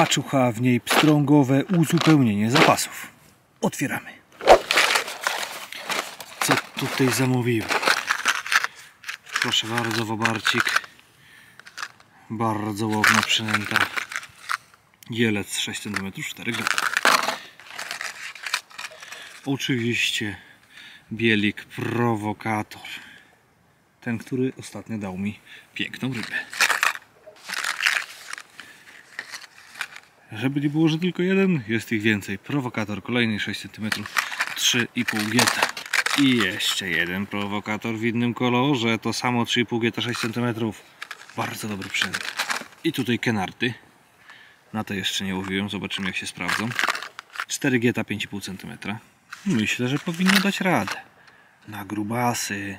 Kaczucha, w niej pstrągowe uzupełnienie zapasów. Otwieramy. Co tutaj zamówiłem? Proszę bardzo, wobarcik. Bardzo łowna przynęta. Jelec 6 cm, 4 gramy. Oczywiście bielik prowokator. Ten, który ostatnio dał mi piękną rybę. Żeby nie było, że tylko jeden, jest ich więcej. Prowokator kolejny 6 cm, 3,5 geta. I jeszcze jeden prowokator w innym kolorze, to samo 3,5 geta 6 cm. Bardzo dobry przęt. I tutaj kenarty. Na to jeszcze nie łowiłem, zobaczymy jak się sprawdzą. 4 geta 5,5 cm. Myślę, że powinno dać radę. Na grubasy